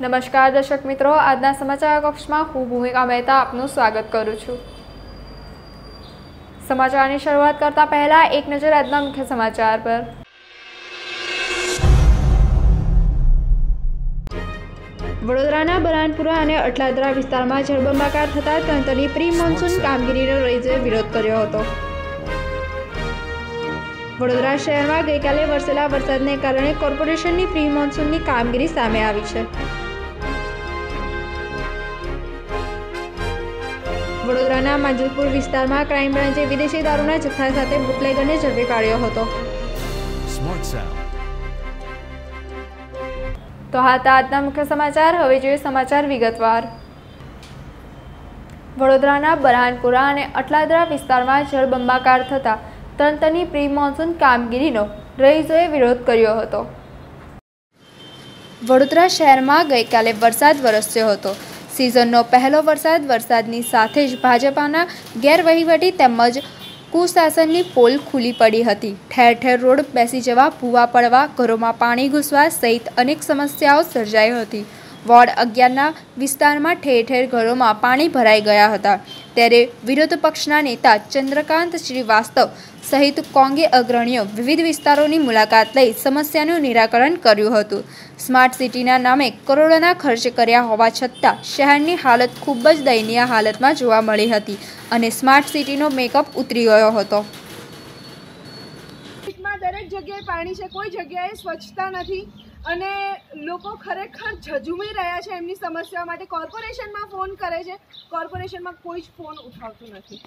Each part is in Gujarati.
નમસ્કાર દર્શક મિત્રો, આજના સમાચાર કક્ષમાં હું ભૂમિકા મહેતા આપનું સ્વાગત કરું છું. સમાચારની શરૂઆત કરતા પહેલા એક નજર આજના મુખ્ય સમાચાર પર. વડોદરાના બરાનપુરા અને અટલાદરા વિસ્તારમાં જળબંબાકાર થતા તંત્રની પ્રી મોન્સૂન કામગીરીનો રહીજોએ વિરોધ કર્યો હતો. વડોદરા શહેરમાં ગઈકાલે વરસેલા વરસાદને કારણે કોર્પોરેશનની પ્રી મોન્સૂનની કામગીરી સામે આવી છે. વડોદરાના માંજલપુર વિસ્તારમાં ક્રાઇમ બ્રાન્ચે વિદેશી દારૂના જથ્થા સાથે બુટલેગરને ઝડપી પાડ્યો હતો. તો હા તો આજના મુખ્ય સમાચાર. હવે જોઈએ સમાચાર વિગતવાર. વડોદરાના બરહાનપુરા અને અટલાદરા વિસ્તારમાં જળબંબાકાર થતા તંત્રની પ્રી મોન્સૂન કામગીરીનો રહીશોએ વિરોધ કર્યો હતો. વડોદરા શહેરમાં ગઈકાલે વરસાદ વરસ્યો હતો. સિઝનનો પહેલો વરસાદ, વરસાદની સાથે જ ભાજપાના ગેરવહીવટી તેમજ કુશાસનની પોલ ખુલી પડી હતી. ઠેર ઠેર રોડ બેસી જવા ભૂવા પડવા, ઘરોમાં પાણી ઘૂસવા સહિત અનેક સમસ્યાઓ સર્જાઈ હતી. વોર્ડ અગિયારના વિસ્તારમાં ઠેર ઠેર ઘરોમાં પાણી ભરાઈ ગયા હતા. ત્યારે વિરોધ પક્ષના નેતા ચંદ્રકાંત શ્રીવાસ્તવ સહિત કોંગે અગ્રણીઓ વિવિધ વિસ્તારોની મુલાકાત લઈ સમસ્યાનું નિરાકરણ કર્યું હતું. સ્માર્ટ સિટીના નામે કરોડોના ખર્ચ કર્યા હોવા છતાં શહેરની હાલત ખૂબ જ દયનીય હાલતમાં જોવા મળી હતી અને સ્માર્ટ સિટીનો મેકઅપ ઉતરી ગયો હતો. દરેક જગ્યાએ પાણી છે, કોઈ જગ્યાએ સ્વચ્છતા નથી. અને લોકો ખરેખર ઝઝુમી રહ્યા છે એમની સમસ્યા માટે. કોર્પોરેશનમાં ફોન કરે છે. કોર્પોરેશનમાં કોઈ જ ફોન ઉઠાવતું નથી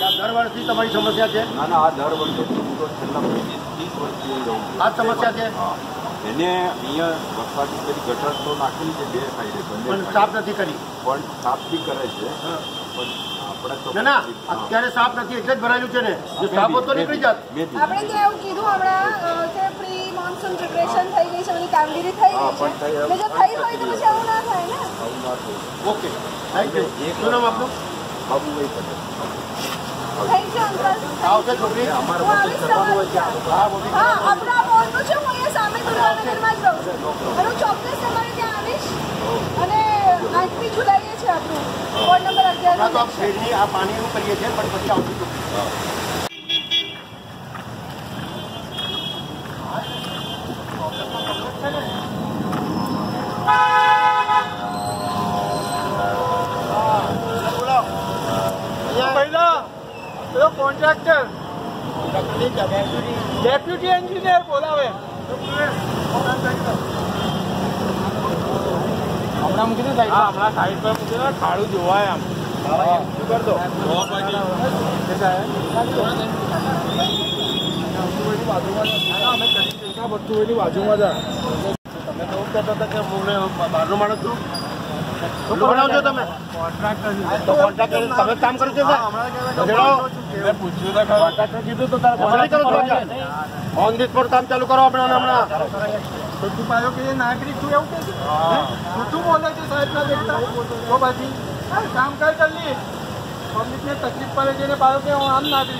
આ દર વર્ષથી તમારી સમસ્યા છે? ના ના આ દર વર્ષે હું તો છેલ્લા ત્રીસ વર્ષથી અહીં રહું છું. આ જ સમસ્યા છે? એને અહીંયા વરસાદની પેલી ગટર તો નાખેલી છે બે સાઈડે પણ સાફ નથી કરી. પણ સાફ બી કરે છે હા. પણ આપણે ના ના અત્યારે સાફ નથી એટલે જ ભરાયેલું છે ને. જો સાફ હોતો નીકળી જાત. આપણે જે એવું કીધું હમણાં કે પ્રી મોન્સૂન પ્રિપરેશન થઈ ગઈ છે બધી કામગીરી થઈ હા, ગઈ પણ છે જો થઈ હોય તો પછી આવું ના થાય ને. ઓકે થેન્ક યુ શું નામ આપનું? બાબુભાઈ પટેલ. આવશે છોકરી અમારે વોટિંગ કરવાનું હોય ત્યાં. હા મોટી હા આપણું બોર્ડનું છે હું દુર્ગાનગરમાં જ રહું છું ત્યાં આવીશ અને આઠમી જુલાઈએ છે આપણું વોર્ડ નંબર હા તો અગિયાર આપ શેડની આ પાણીનું કરીએ છીએ પણ પછી આવશું પેલો કોન્ટ્રાક્ટર ડેપ્યુટી એન્જિનિયર બોલાવે. હમણાં મૂકી દે સાઈડ હમણાં સાઈડ પર મૂકી દે જોવાય આમ. બાજુમાં જા તમે તો કહેતા હતા કે હું બહારનો માણસ છું શું કોણ તમે કોન્ટ્રાક્ટર તમે કામ કરો છો મેં પૂછ્યું તો ખરું. કીધું તો કરો ઓન ધી સ્પોટ કામ ચાલુ કરો આપણે હમણાં. ખોટું પાયો કે એ નાગરિક છું એવું કે છે? હે? ખોટું બોલે છે સાહેબ ના દેખતા તો પછી હા, કામ કર પબ્લિક ને તકલીફ પડે છે ને પાછું કે હું આમ નાગરિક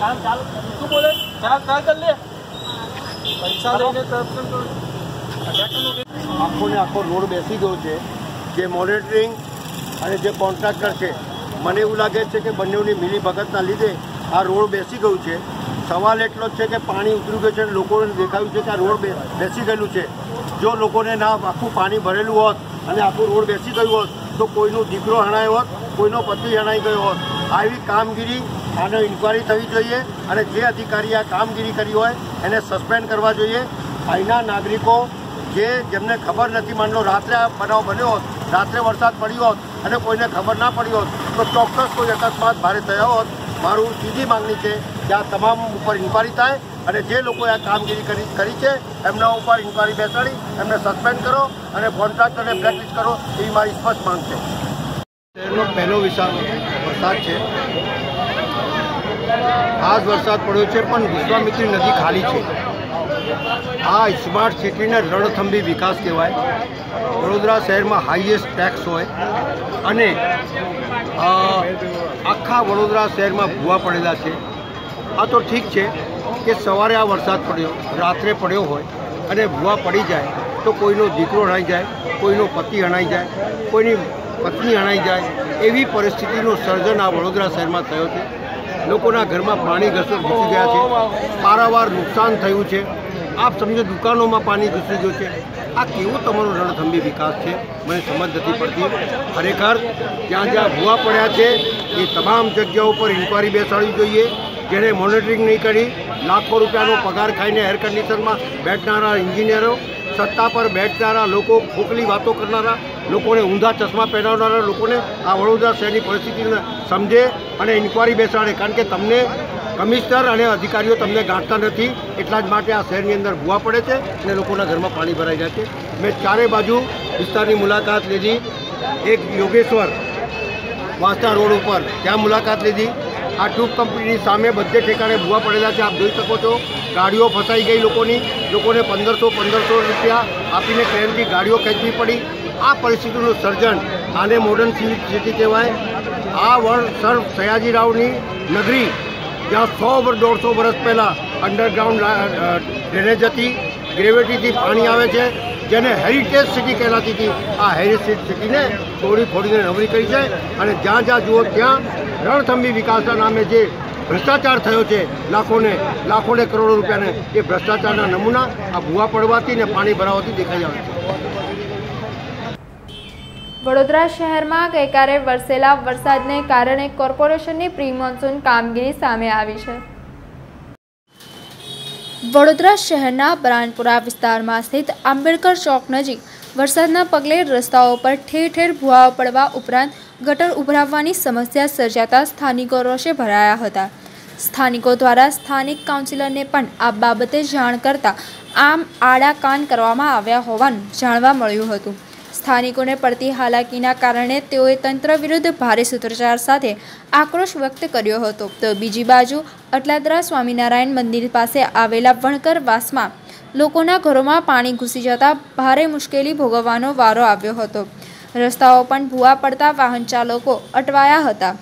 શું બોલે ચાલ ચાલ કરી લે પૈસા લઈને આખો ને આખો રોડ બેસી ગયો છે. જે મોનિટરિંગ અને જે કોન્ટ્રાક્ટર છે મને એવું લાગે છે કે બંનેની મિલી ભગતના લીધે આ રોડ બેસી ગયું છે. સવાલ એટલો જ છે કે પાણી ઉતરી ગયું છે લોકોને દેખાયું છે કે આ રોડ બેસી ગયેલું છે. જો લોકોને ના આખું પાણી ભરેલું હોત અને આખું રોડ બેસી ગયું હોત, તો કોઈનો દીકરો હણાયો હોત, કોઈનો પતિ હણાઈ ગયો હોત. આવી કામગીરી આનો ઇન્કવાયરી થવી જોઈએ અને જે અધિકારીએ આ કામગીરી કરી હોય, એને સસ્પેન્ડ કરવા જોઈએ. અહીંના નાગરિકો જે જેમને ખબર નથી માનલો રાત્રે આ બનાવ બન્યો હોત, રાત્રે વરસાદ પડ્યો હોત અને કોઈને ખબર ના પડી હોત, તો ચોક્કસ કોઈ અકસ્માત ભારે થયો હોત. મારું સીધી માંગણી છે કે આ તમામ ઉપર ઇન્કવાયરી થાય અને જે લોકોએ આ કામગીરી કરી કરી છે, એમના ઉપર ઇન્કવાયરી બેસાડી, એમને સસ્પેન્ડ કરો અને કોન્ટ્રાક્ટરને બ્લેકલિસ્ટ કરો એવી મારી સ્પષ્ટ માંગ છે. શહેરનો પહેલો વિશાળ વરસાદ છે. આજ વરસાદ પડ્યો છે, પણ વિશ્વામિત્રી નદી ખાલી છે. આ સ્માર્ટ સિટીને રણથંભી વિકાસ કહેવાય. વડોદરા શહેરમાં હાઈએસ્ટ ટેક્સ હોય. અને આખા વડોદરા શહેરમાં ભૂવા પડેલા છે. આ તો ઠીક છે કે સવારે આ વરસાદ પડ્યો, રાત્રે પડ્યો હોય અને ભૂવા પડી જાય તો કોઈનો દીકરો હણાઈ જાય, કોઈનો પતિ હણાઈ જાય, કોઈની પત્ની હણાઈ જાય એવી પરિસ્થિતિનું સર્જન આ વડોદરા શહેરમાં થયો છે. લોકોના ઘરમાં પાણી ઘસર ઘૂસી ગયા છે. પારાવાર નુકસાન થયું છે. આપ સમજો દુકાનોમાં પાણી ઘૂસી ગયું છે. આ કેવો તમારો રણથંભી વિકાસ છે? મને સમજ નથી પડતી. ખરેખર જ્યાં જ્યાં ભૂવા પડ્યા છે, એ તમામ જગ્યાઓ પર ઇન્કવાયરી બેસાડવી જોઈએ. જેણે મોનિટરિંગ નહીં કરી, લાખો રૂપિયાનો પગાર ખાઈને એર કન્ડિશનમાં બેઠનારા એન્જિનિયરો સત્તા પર બેઠનારા લોકો, ખોખલી વાતો કરનારા લોકોને ઊંધા ચશ્મા પહેરાવનારા લોકોને આ વડોદરા શહેરની પરિસ્થિતિને સમજે અને ઇન્કવાયરી બેસાડે. કારણ કે તમને કમિશનર અને અધિકારીઓ તમને ગાંઠતા નથી, એટલા જ માટે આ શહેરની અંદર ભૂવા પડે છે અને લોકોના ઘરમાં પાણી ભરાઈ જાય છે. મેં ચારે બાજુ વિસ્તારની મુલાકાત લીધી. એક યોગેશ્વર વાંસદા રોડ ઉપર, ત્યાં મુલાકાત લીધી. આ ટ્યુબ કંપનીની સામે બધે ઠેકાણે ભૂવા પડેલા છે, આપ જોઈ શકો છો. ગાડીઓ ફસાઈ ગઈ લોકોની. લોકોને પંદરસો પંદરસો રૂપિયા આપીને ટ્રેનથી ગાડીઓ ખેંચવી પડી. આ પરિસ્થિતિનું સર્જન આને મોડર્ન સિટી કહેવાય. આ વર્ષ સર સયાજી રાવની નગરી જ્યાં સો દોઢસો વર્ષ પહેલાં અંડરગ્રાઉન્ડ ડ્રેનેજ હતી. ગ્રેવિટીથી પાણી આવે છે. જેને હેરિટેજ સિટી કહેલાતી હતી. આ હેરિટેજ સિટીને તોડી ફોડીને નવરી કરી છે. અને જ્યાં જ્યાં જુઓ ત્યાં રણથંભી વિકાસના નામે જે ભ્રષ્ટાચાર થયો છે, લાખોને લાખોને કરોડો રૂપિયાને, એ ભ્રષ્ટાચારના નમૂના આ ભૂવા પડવાથી ને પાણી ભરાવાથી દેખાઈ આવે છે. વડોદરા શહેરમાં ગઈકાલે વરસેલા વરસાદને કારણે કોર્પોરેશનની પ્રી મોન્સૂન કામગીરી સામે આવી છે. વડોદરા શહેરના બરાનપુરા વિસ્તારમાં સ્થિત આંબેડકર ચોક નજીક વરસાદના પગલે રસ્તાઓ પર ઠેર ઠેર ભૂવાઓ પડવા ઉપરાંત ગટર ઉભરાવવાની સમસ્યા સર્જાતા સ્થાનિકો રોષે ભરાયા હતા. સ્થાનિકો દ્વારા સ્થાનિક કાઉન્સિલરને પણ આ બાબતે જાણ કરતા આમ આડા કાન કરવામાં આવ્યા હોવાનું જાણવા મળ્યું હતું. સ્થાનિકોને પડતી હાલાકીના કારણે તેઓએ તંત્ર વિરુદ્ધ ભારે સૂત્રોચ્ચાર સાથે આક્રોશ વ્યક્ત કર્યો હતો. તો બીજી બાજુ, અટલાદરા સ્વામિનારાયણ મંદિર પાસે આવેલા વણકર વાસમાં લોકોના ઘરોમાં પાણી ઘૂસી જતા ભારે મુશ્કેલી ભોગવવાનો વારો આવ્યો હતો. રસ્તાઓ પણ ભૂવા પડતા વાહન ચાલકો અટવાયા હતા.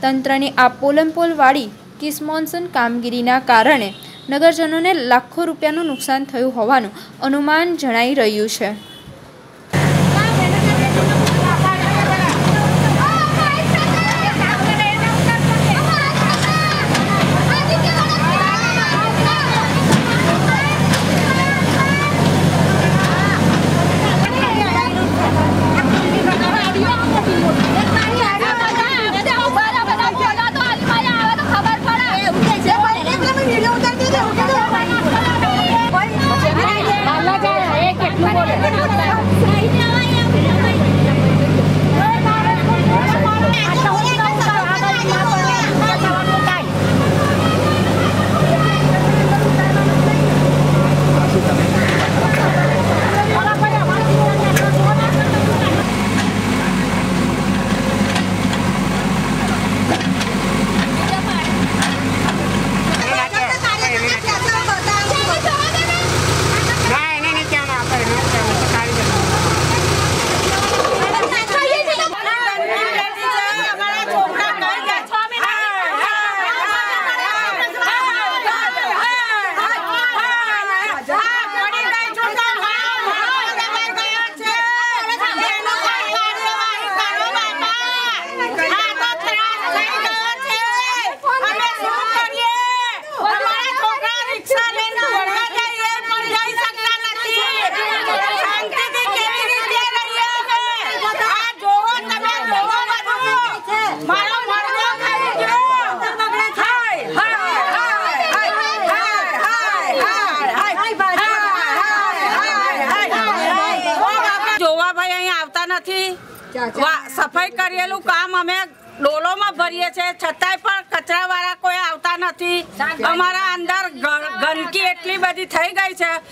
તંત્રની આ પોલમપોલવાળી કિસમોન્સન કામગીરીના કારણે નગરજનોને લાખો રૂપિયાનું નુકસાન થયું હોવાનું અનુમાન જણાઈ રહ્યું છે. કેટલું બોલે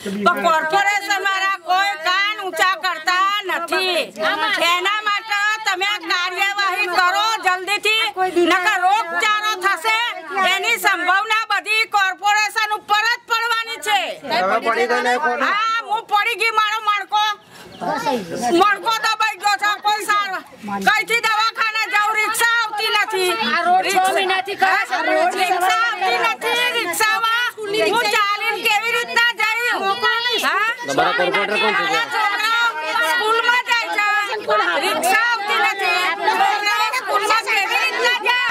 છે કોર્પોરેશન વાળા કોઈ કાન ઊંચા કરતા નથી. એના માટે તમે કાર્યવાહી કરો જલ્દીથી નકર રોગચાળો થશે. એની સંભાવના બધી કોર્પોરેશન ઉપર જ પડવાની છે. હા હું પડી ગઈ મારો મણકો. મણકો દબાઈ ગયો છે કોઈ સારો. કઈથી દવાખાને જાઉં? રિક્ષા આવતી નથી. રિક્ષા આવતી નથી રિક્ષામાં. હું જઈશ હા મારા છોકરાઓ સ્કૂલમાં જાય છે. રિક્ષા આવતી નથી. સ્કૂલમાં કેવી રીતના જાય.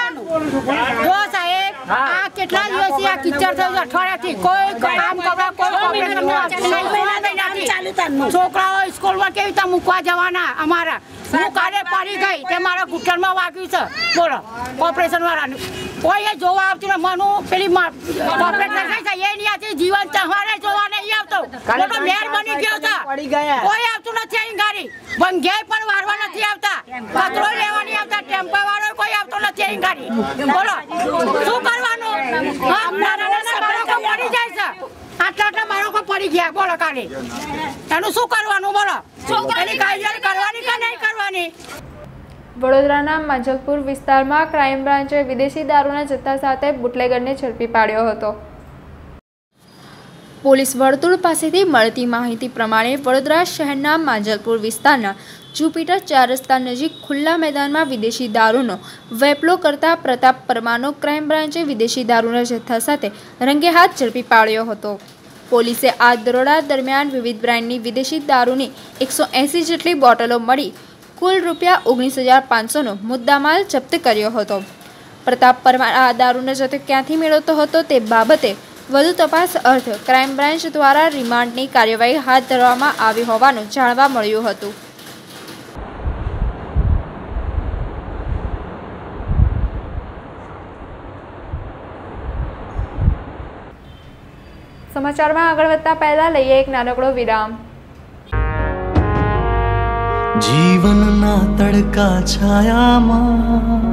જો સાહેબ આ કેટલા દિવસથી આ કિચડ થયું અઠવાડિયાથી કોઈ કામ કરવા કોઈ છોકરાઓ સ્કૂલમાં કેવી રીતે મૂકવા જવાના અમારા? હું કાલે પડી ગઈ. તે મારા ઘૂંટણમાં વાગ્યું છે. બોલો ઓપરેશન વાળાનું. કોઈ એ જોવા આવતું ને મનું પેલી કોર્પોરેશન કઈ છે એ નહીં આવતી જીવન તમારે જોવા નહીં આવતો મોટો મેર બની ગયો ગયા. કોઈ આવતું નથી અહીં ગાડી. ભંગ્યાય પણ વારવા નથી આવતા. કચરો લેવા નહીં આવતા ટેમ્પો વાળો કોઈ આવતો નથી અહીં ગાડી. બોલો શું કરવાનું? બાળકો પડી જાય છે. આટલા આટલા બાળકો પડી ગયા. બોલો કાલે. એનું શું કરવાનું? બોલો. એની કાયદેસર કરવાની કે નહીં કરવાની? વડોદરાના માંજલપુર વિસ્તારમાં ક્રાઇમ બ્રાન્ચે વિદેશી દારૂના જથ્થા સાથે બુટલેગરને ઝડપી પાડ્યો હતો. પોલીસ વર્તુળ પાસેથી મળતી માહિતી પ્રમાણે વડોદરા શહેરના માંજલપુર વિસ્તારના જુપિટર ચાર રસ્તા નજીક ખુલ્લા મેદાનમાં વિદેશી દારૂનો વેપલો કરતા પ્રતાપ પરમાનો ક્રાઇમ બ્રાન્ચે વિદેશી દારૂના જથ્થા સાથે રંગે હાથ ઝડપી પાડ્યો હતો. પોલીસે આ દરોડા દરમિયાન વિવિધ બ્રાન્ડની વિદેશી દારૂની એકસો એંસી જેટલી બોટલો મળી કુલ રૂપિયા ઓગણીસ હજાર પાંચસોનો મુદ્દામાલ જપ્ત કર્યો હતો. પ્રતાપ પરમાર આ દારૂનો જથ્થો ક્યાંથી મેળવતો હતો તે બાબતે વધુ તપાસ અર્થ ક્રાઇમ બ્રાન્ચ દ્વારા રિમાન્ડની કાર્યવાહી હાથ ધરવામાં આવી હોવાનું જાણવા મળ્યું હતું. સમાચારમાં આગળ વધતા પહેલા લઈએ એક નાનકડો વિરામ. જીવનના તડકા છાયામાં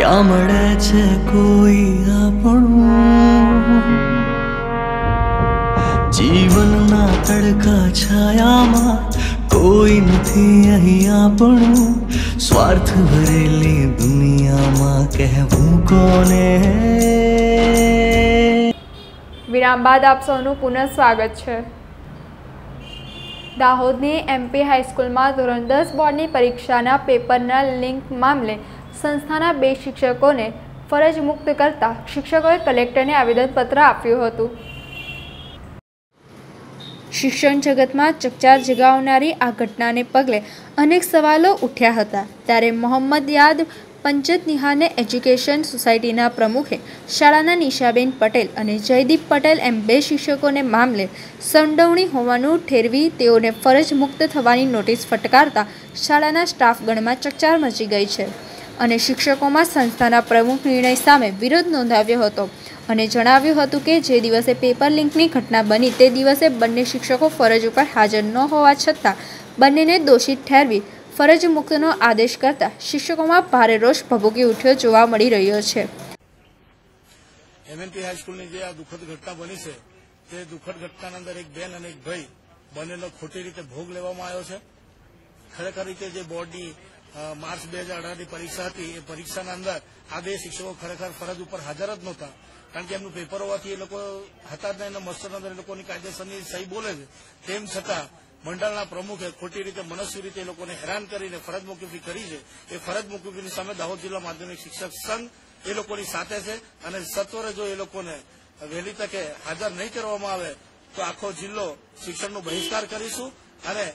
ક્યાં મળે છે કોઈ આપણું? જીવનના તડકા છાયામાં કોઈ નથી અહીં આપણું? સ્વાર્થ ભરેલી દુનિયામાં કહેવું કોને? વિરામ બાદ આપ સૌનું પુનઃ સ્વાગત છે. દાહોદની એમપી હાઈસ્કૂલમાં ધોરણ દસ બોર્ડની પરીક્ષાના પેપરના લિંક મામલે સંસ્થાના બે શિક્ષકોને ફરજ મુક્ત કરતા શિક્ષકોએ કલેક્ટરને આવેદનપત્ર આપ્યું હતું. શિક્ષણ જગતમાં ચકચાર જગાવનારી આ ઘટનાને પગલે અનેક સવાલો ઉઠ્યા હતા. ત્યારે મોહમ્મદ યાદ પંચત નિહાને એજ્યુકેશન સોસાયટીના પ્રમુખે શાળાના નિશાબેન પટેલ અને જયદીપ પટેલ એમ બે શિક્ષકોને મામલે સંડોવણી હોવાનું ઠેરવી તેઓને ફરજ મુક્ત થવાની નોટિસ ફટકારતા શાળાના સ્ટાફગણમાં ચકચાર મચી ગઈ છે. અને શિક્ષકોમાં સંસ્થાના પ્રમુખ નિર્ણય સામે વિરોધ નોંધાવ્યો હતો અને જણાવ્યું હતું કે જે દિવસે પેપર લિંકની ઘટના બની તે દિવસે બંને શિક્ષકો ફરજ ઉપર હાજર ન હોવા છતાં બંનેને દોષિત ઠેરવી ફરજ મુક્તનો આદેશ કરતા શિક્ષકોમાં ભારે રોષ ભભૂકી ઉઠ્યો જોવા મળી રહ્યો છે. એમએનપી હાઈસ્કૂલની જે આ દુઃખદ ઘટના બની છે, તે દુઃખદ ઘટનાની અંદર એક બેન અને એક ભાઈ બંનેનો ખોટી રીતે ભોગ લેવામાં આવ્યો છે. ખરેખર રીતે જે બોર્ડની માર્ચ બે હજાર અઢારની પરીક્ષા હતી. એ પરીક્ષાના અંદર આ બે શિક્ષકો ખરેખર ફરજ ઉપર હાજર જ નહોતા. કારણ કે એમનું પેપર હોવાથી એ લોકો હતા જ નહીં મસ્તર અંદર એ લોકોની કાયદેસરની સહી બોલે છે. તેમ છતાં મંડળના પ્રમુખે ખોટી રીતે, મનસ્વી રીતે એ લોકોને હેરાન કરીને ફરજ મોકૂફી કરી છે. એ ફરજ મોકૂફીની સામે દાહોદ જિલ્લા માધ્યમિક શિક્ષક સંઘ એ લોકોની સાથે છે અને સત્વરે જો એ લોકોને વહેલી તકે હાજર નહીં કરવામાં આવે, તો આખો જિલ્લો શિક્ષણનો બહિષ્કાર કરીશું અને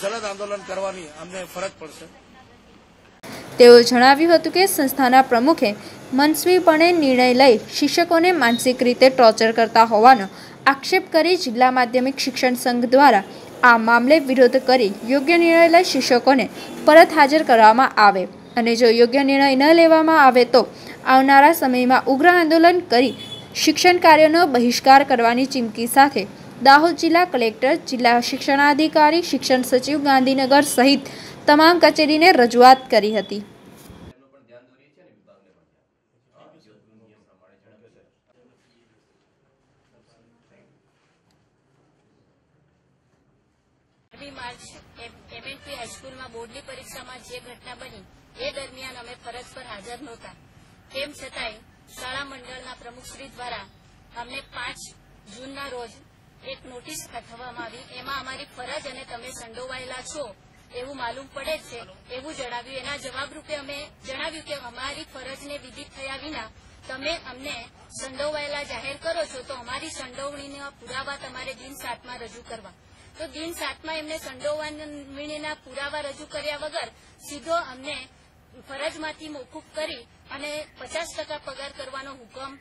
જલદ આંદોલન કરવાની અમને ફરજ પડશે. તેઓએ જણાવ્યું હતું કે સંસ્થાના પ્રમુખે મનસ્વીપણે નિર્ણય લઈ શિક્ષકોને માનસિક રીતે ટોર્ચર કરતા હોવાનો આક્ષેપ કરી જિલ્લા માધ્યમિક શિક્ષણ સંઘ દ્વારા આ મામલે વિરોધ કરી યોગ્ય નિર્ણય લઈ શિક્ષકોને પરત હાજર કરવામાં આવે. અને જો યોગ્ય નિર્ણય ન લેવામાં આવે તો આવનારા સમયમાં ઉગ્ર આંદોલન કરી શિક્ષણ કાર્યનો બહિષ્કાર કરવાની ચીમકી સાથે દાહોદ જિલ્લા કલેક્ટર, જિલ્લા શિક્ષણાધિકારી, શિક્ષણ સચિવ ગાંધીનગર સહિત તમામ કચેરીને રજૂઆત કરી હતી. પરીક્ષામાં જે ઘટના બની, એ દરમિયાન અમે ફરજ પર હાજર નહોતા. તેમ છતાંય શાળા મંડળના પ્રમુખશ્રી દ્વારા અમને પાંચ જૂનના રોજ એક નોટિસ પાઠવવામાં આવી. એમાં અમારી ફરજ અને તમે સંડોવાયેલા છો. એવું માલુમ પડે છે. એવું જણાવ્યું. એના જવાબરૂપે અમે જણાવ્યું કે અમારી ફરજને વિદિત થયા વિના તમે અમને સંડોવાયેલા જાહેર કરો છો, તો અમારી સંડોવણીના પુરાવા તમારે દિન સાતમાં રજૂ કરવા. તો દિન સાતમાં એમને સંડોવણીના પુરાવા રજૂ કર્યા વગર સીધો અમને ફરજમાંથી મોકૂફ કરી અને પચાસ ટકા પગાર કરવાનો હુકમ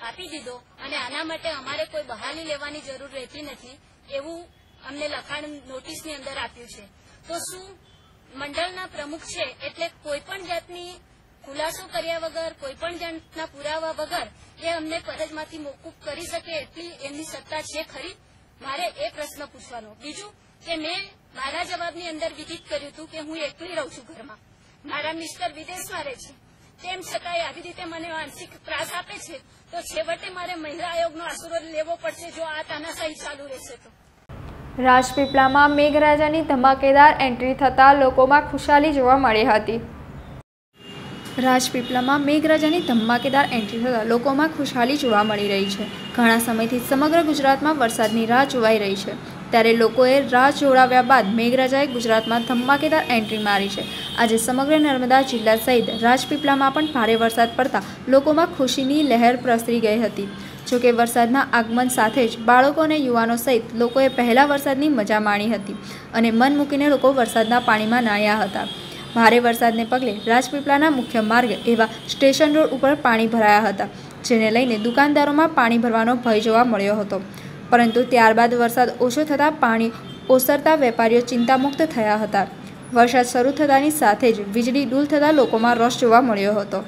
આપી દીધો અને આના માટે અમારે કોઈ બહાલી લેવાની જરૂર રહેતી નથી એવું અમને લખાણ નોટિસની અંદર આપ્યું છે. તો શું મંડળના પ્રમુખ છે એટલે કોઈ પણ જાતની ખુલાસો કર્યા વગર, કોઈ પણ જાતના પુરાવા વગર એ અમને ફરજમાંથી મોકૂફ કરી શકે એટલી એમની સત્તા છે ખરી? મારે એ પ્રશ્ન પૂછવાનો. બીજું કે મેં મારા જવાબની અંદર વિધિત કર્યું હતું કે હું એકલી રહું છું ઘરમાં. મારા મિસ્ટર વિદેશમાં રહે છે. તેમ છતાંય આવી રીતે મને માનસિક ત્રાસ આપે છે, તો છેવટે મારે મહિલા આયોગનો આશરો લેવો પડશે જો આ તાનાશાહી ચાલુ રહેશે તો. રાજપીપળામાં મેઘરાજાની ધમાકેદાર એન્ટ્રી થતાં લોકોમાં ખુશાલી જોવા મળી હતી. રાજપીપળામાં મેઘરાજાની ધમાકેદાર એન્ટ્રી થતાં લોકોમાં ખુશાલી જોવા મળી રહી છે. ઘણા સમયથી સમગ્ર ગુજરાતમાં વરસાદની રાહ જોવાઈ રહી છે. ત્યારે લોકોએ રાહ જોડાવ્યા બાદ મેઘરાજાએ ગુજરાતમાં ધમાકેદાર એન્ટ્રી મારી છે. આજે સમગ્ર નર્મદા જિલ્લા સહિત રાજપીપળામાં પણ ભારે વરસાદ પડતા લોકોમાં ખુશીની લહેર પ્રસરી ગઈ હતી. જોકે વરસાદના આગમન સાથે જ બાળકો અને યુવાનો સહિત લોકોએ પહેલા વરસાદની મજા માણી હતી અને મન મૂકીને લોકો વરસાદના પાણીમાં નાહ્યા હતા. ભારે વરસાદને પગલે રાજપીપળાના મુખ્ય માર્ગ એવા સ્ટેશન રોડ ઉપર પાણી ભરાયા હતા, જેને લઈને દુકાનદારોમાં પાણી ભરવાનો ભય જોવા મળ્યો હતો. પરંતુ ત્યારબાદ વરસાદ ઓછો થતાં પાણી ઓસરતા વેપારીઓ ચિંતામુક્ત થયા હતા. વરસાદ શરૂ થતાની સાથે જ વીજળી ડૂલ થતાં લોકોમાં રોષ જોવા મળ્યો હતો.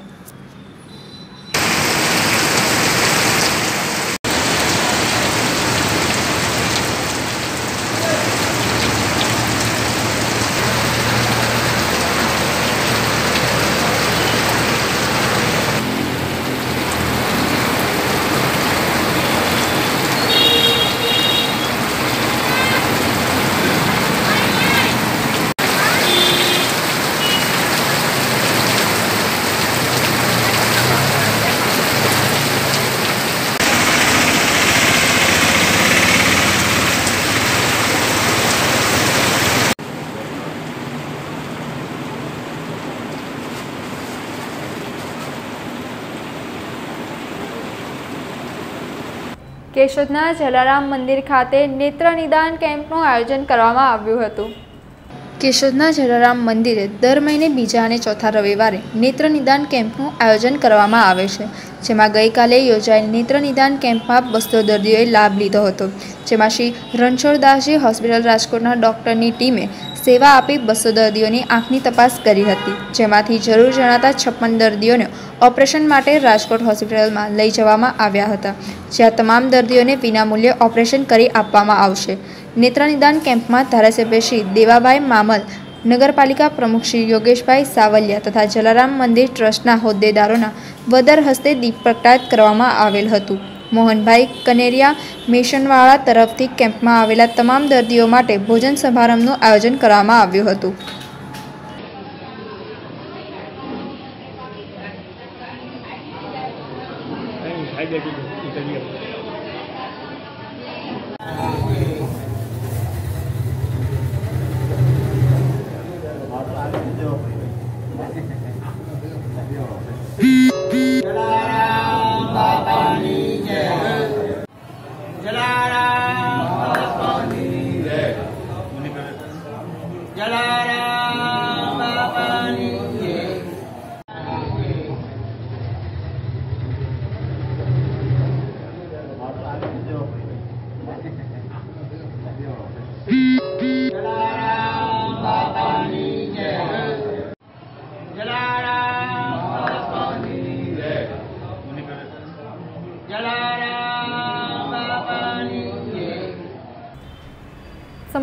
કેશોદના જલારામ મંદિર ખાતે નેત્ર નિદાન કેમ્પનું આયોજન કરવામાં આવ્યું હતું. કેશોદના જલારામ મંદિરે દર મહિને બીજા અને ચોથા રવિવારે નેત્ર નિદાન કેમ્પનું આયોજન કરવામાં આવે છે. જેમાં ગઈકાલે યોજાયેલ નેત્ર નિદાન કેમ્પમાં બસો દર્દીઓએ લાભ લીધો હતો. જેમાં શ્રી રણછોડદાસજી હોસ્પિટલ રાજકોટના ડૉક્ટરની ટીમે સેવા આપી બસો દર્દીઓની આંખની તપાસ કરી હતી. જેમાંથી જરૂર જણાતા છપ્પન દર્દીઓને ઓપરેશન માટે રાજકોટ હોસ્પિટલમાં લઈ જવામાં આવ્યા હતા. જ્યાં તમામ દર્દીઓને વિનામૂલ્યે ઓપરેશન કરી આપવામાં આવશે. નેત્રનિદાન કેમ્પમાં ધારાસભ્ય શ્રી દેવાભાઈ મામલ, નગરપાલિકા પ્રમુખ શ્રી યોગેશભાઈ સાવલિયા તથા જલારામ મંદિર ટ્રસ્ટના હોદ્દેદારોના વદર હસ્તે દીપ પ્રગટાત કરવામાં આવેલ હતું. મોહનભાઈ કનેરિયા મેશનવાળા તરફથી કેમ્પમાં આવેલા તમામ દર્દીઓ માટે ભોજન સમારંભનું આયોજન કરવામાં આવ્યું હતું.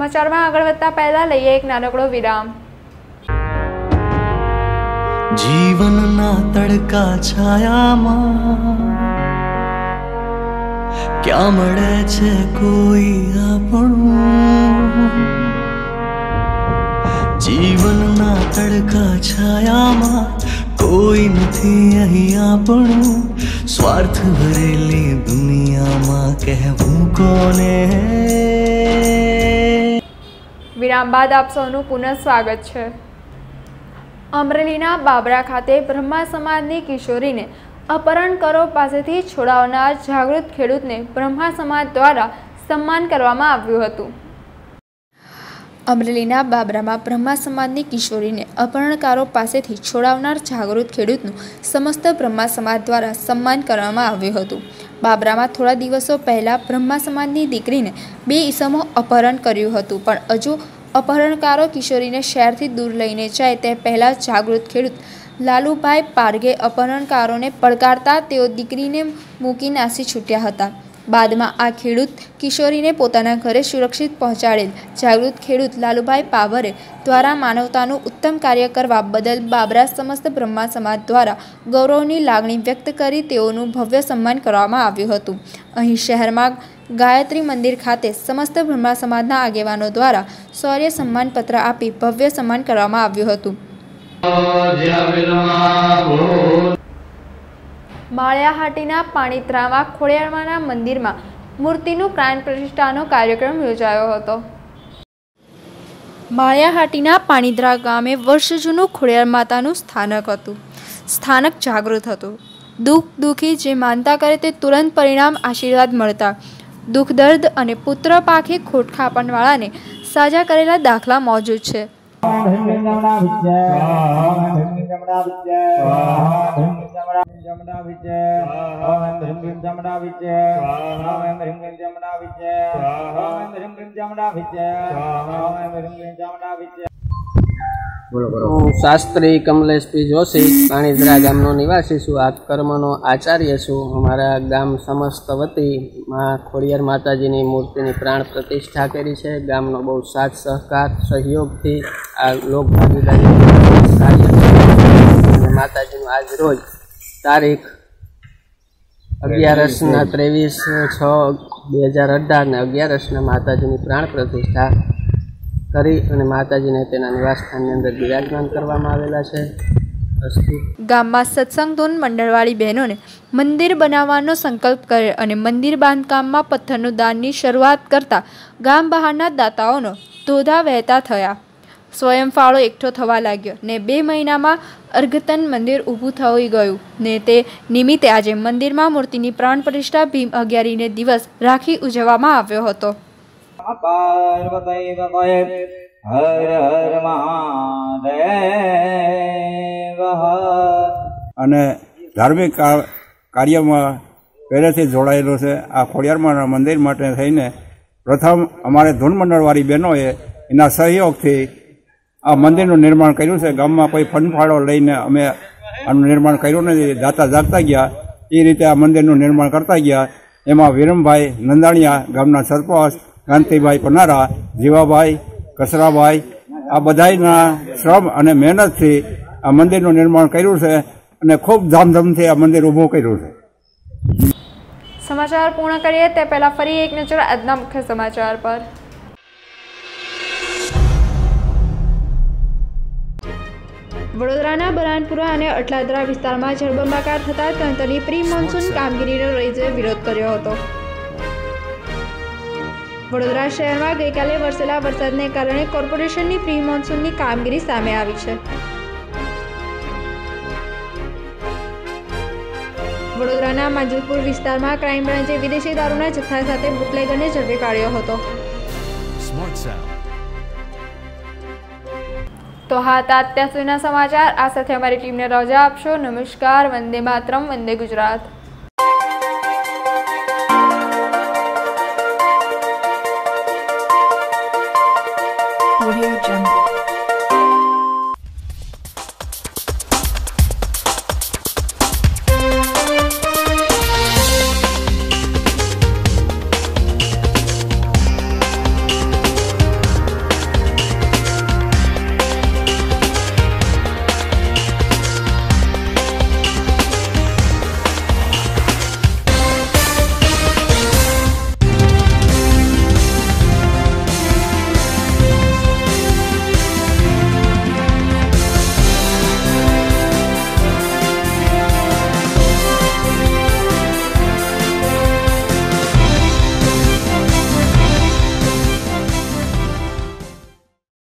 સમાચારમાં આગળ વધતા પહેલા લઈએ એક નાનકડો વિરામ. જીવનના તડકા છાયામાં ક્યાં મળે છે કોઈ આપણું? જીવનના તડકા છાયામાં કોઈ નથી અહીં આપણું? સ્વાર્થ ભરેલી દુનિયામાં કહેવું કોને? વિરામ બાદ આપ સૌનું પુનઃ સ્વાગત છે. અમરેલીના બાબરા ખાતે બ્રહ્મા સમાજની કિશોરીને અપહરણ કરો પાસેથી છોડાવનાર જાગૃત ખેડૂતને બ્રહ્મા સમાજ દ્વારા સન્માન કરવામાં આવ્યું હતું. અમરેલીના બાબરામાં બ્રહ્મા સમાજની કિશોરીને અપહરણકારો પાસેથી છોડાવનાર જાગૃત ખેડૂતનું સમસ્ત બ્રહ્મા સમાજ દ્વારા સન્માન કરવામાં આવ્યું હતું. બાબરામાં થોડા દિવસો પહેલાં બ્રહ્મા સમાજની દીકરીને બે ઈસમો અપહરણ કર્યું હતું, પણ હજુ અપહરણકારો કિશોરીને શહેરથી દૂર લઈને જાય તે પહેલાં જાગૃત ખેડૂત લાલુભાઈ પારગે અપહરણકારોને પડકારતા તેઓ દીકરીને મૂકી નાસી છૂટ્યા હતા. બાદમાં આ ખેડૂત કિશોરીને પોતાના ઘરે સુરક્ષિત પહોંચાડેલ. જાગૃત ખેડૂત લાલુભાઈ પાવરે દ્વારા માનવતાનું ઉત્તમ કાર્ય કરવા બદલ બાબરા સમસ્ત બ્રહ્મા સમાજ દ્વારા ગૌરવની લાગણી વ્યક્ત કરી તેઓનું ભવ્ય સન્માન કરવામાં આવ્યું હતું. અહીં શહેરમાં ગાયત્રી મંદિર ખાતે સમસ્ત બ્રહ્મા સમાજના આગેવાનો દ્વારા શૌર્ય સન્માનપત્ર આપી ભવ્ય સન્માન કરવામાં આવ્યું હતું. માળિયાહાટીના પાણીત્રામાં ખોડિયારમાના મંદિરમાં મૂર્તિનું પ્રાણ પ્રતિષ્ઠાનો કાર્યક્રમ યોજાયો હતો. માળિયાહાટીના પાણીદ્રા ગામે વર્ષ જૂનું ખોડિયાર માતાનું સ્થાનક હતું. સ્થાનક જાગૃત હતું. દુઃખ દુઃખી જે માનતા કરે તે તુરંત પરિણામ આશીર્વાદ મળતા દુઃખ દર્દ અને પુત્ર પાખે ખોટ ખાપણવાળાને સાજા કરેલા દાખલા મોજૂદ છે. હું શાસ્ત્રી કમલેશ જોશી પાણીદરા ગામનો નિવાસી છું આ કર્મનો આચાર્ય છું. અમારા ગામ સમસ્ત વતી માં ખોડિયાર માતાજીની મૂર્તિની પ્રાણ પ્રતિષ્ઠા કરી છે. ગામનો બહુ સાથ સહકાર, સહયોગથી આ લોક ભાગીદારી માતાજીનું આજ રોજ તારીખ અગિયારસના ત્રેવીસ છ, બે હજાર અઢારને અગિયારસના માતાજીની પ્રાણ પ્રતિષ્ઠા કરી અને માતાજીને તેના નિવાસસ્થાનની અંદર બિરાજમાન કરવામાં આવેલા છે. ગામમાં સત્સંગ ધૂન મંડળવાળી બહેનોને મંદિર બનાવવાનો સંકલ્પ કરે અને મંદિર બાંધકામમાં પથ્થરનું દાનની શરૂઆત કરતા ગામ બહારના દાતાઓનો ધોધા વહેતા થયા. સ્વયં ફાળો એકઠો થવા લાગ્યો ને બે મહિનામાં અર્ઘતન મંદિર ઊભું થઈ ગયું ને તે નિમિત્તે આજે મંદિરમાં મૂર્તિની પ્રાણ પ્રતિષ્ઠા ભીમ અગિયારીને દિવસ રાખી ઉજવવામાં આવ્યો હતો. પાર્વતી હર હર મહાદેવ અને ધાર્મિક કાર્યમાં પહેલેથી જોડાયેલો છે. આ ખોડિયારમાં મંદિર માટે થઈને પ્રથમ અમારે ધૂન મંડળવાળી બહેનોએ એના સહયોગથી આ મંદિરનું નિર્માણ કર્યું છે. ગામમાં કોઈ ફંડફાળો લઈને અમે આનું નિર્માણ કર્યું નથી. દાતા જાગતા ગયા. એ રીતે આ મંદિરનું નિર્માણ કરતા ગયા. એમાં વિરમભાઈ નંદાણીયા ગામના સરપંચ કાંતિભાઈ પનારા જીવાભાઈ કસરાભાઈ આ બધાના શ્રમ અને મહેનતથી આ મંદિરનું નિર્માણ કર્યું છે અને ખૂબ ધામધૂમથી આ મંદિર ઊભું કર્યું છે. સમાચાર પૂર્ણ કરીએ તે પહેલા ફરી એક નજર આજના મુખ્ય સમાચાર પર. વડોદરાના બરાનપુરા અને અટલાદરા વિસ્તારમાં જળબંબાકાર થતા તંત્રની પ્રી મોન્સૂન કામગીરીનો રહીજે વિરોધ કર્યો હતો. વડોદરા શહેરમાં ગઈકાલે વરસેલા વરસાદને કારણે કોર્પોરેશનની પ્રી મોન્સૂનની કામગીરી સામે આવી છે. વડોદરાના માંજલપુર વિસ્તારમાં ક્રાઇમ બ્રાન્ચે વિદેશી દારૂના જથ્થા સાથે બુટલેગરને ઝડપી પાડ્યો હતો. તો હા હતા અત્યાર સુધીના સમાચાર. આ સાથે અમારી ટીમને રજા આપશો. નમસ્કાર. વંદે માતરમ. વંદે ગુજરાત.